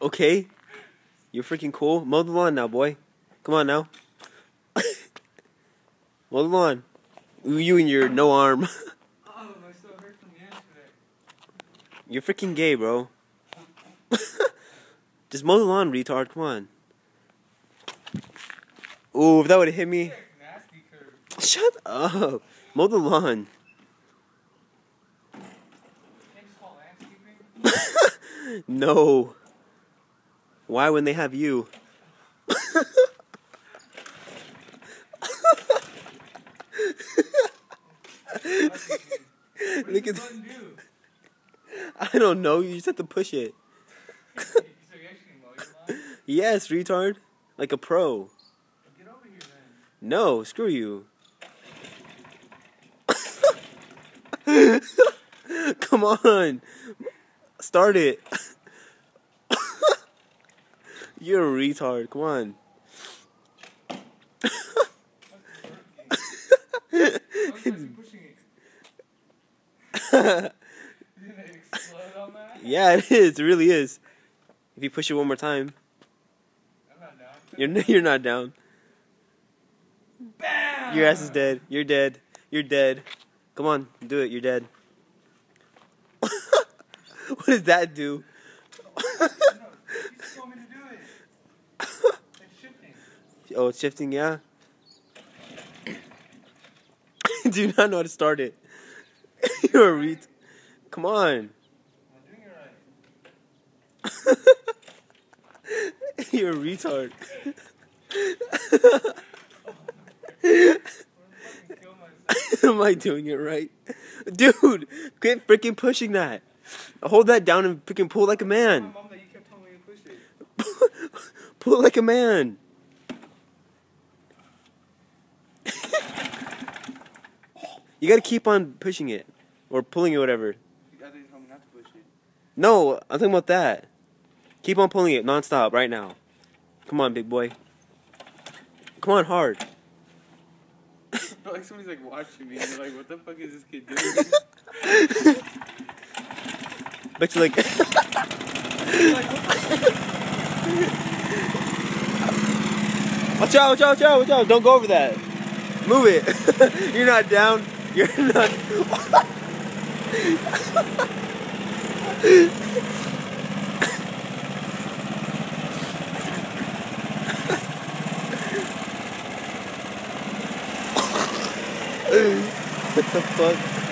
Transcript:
Okay. You're freaking cool. Mow the lawn now, boy. Come on now. Mow the lawn. Ooh, You and your no arm. Oh, my still hurt from yesterday. You're freaking gay, bro. Just mow the lawn, retard. Come on. Ooh, if that would have hit me. Shut up. Mow the lawn. Can't you just call landscaping? no. Why when they have you? Look at do? I don't know. You just have to push it. so you actually mow your lawn? Yes, retard. Like a pro. No, screw you. Come on. Start it. You're a retard. Come on. How is he pushing it? Didn't it explode on that? yeah, it is. It really is. If you push it one more time, I'm not down. you're you're not down. Bam! Your ass is dead. You're dead. You're dead. Come on, do it. You're dead. what does that do? Oh, it's shifting, yeah. do not know how to start it. You're a ret. Come on. Right. You're a retard. Am I doing it right? Dude, quit freaking pushing that. Hold that down and freaking pull like a man. mom that you kept telling me to push it. pull like a man. you gotta keep on pushing it. Or pulling it, whatever. I thought you told me not to push it. No, I'm talking about that. Keep on pulling it nonstop right now. Come on, big boy. Come on, hard. I feel like somebody's like watching me and they're like, what the fuck is this kid doing? But you're like, watch out, watch out, watch out, watch out. Don't go over that. Move it. You're not down. You're not. What the fuck?